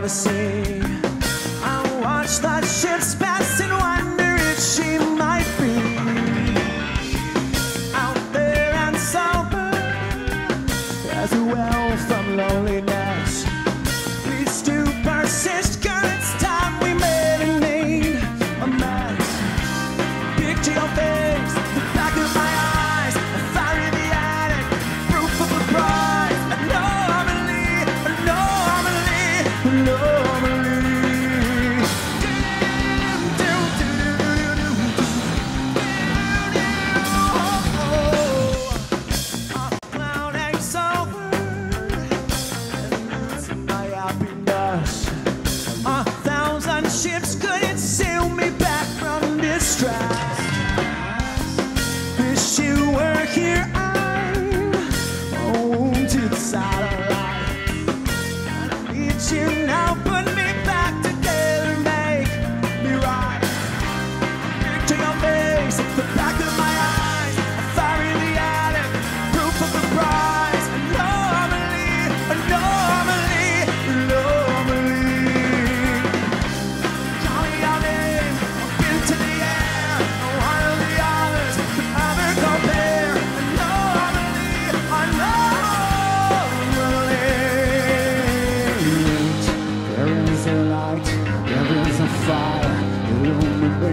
never seen. No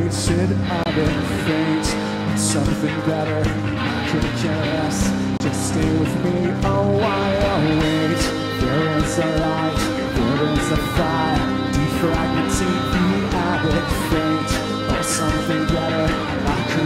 wasted been faint, But something better I could care less. Just stay with me a while. Wait, there is a light, there is a fire. Defragmenting the abbot faint Or something better I could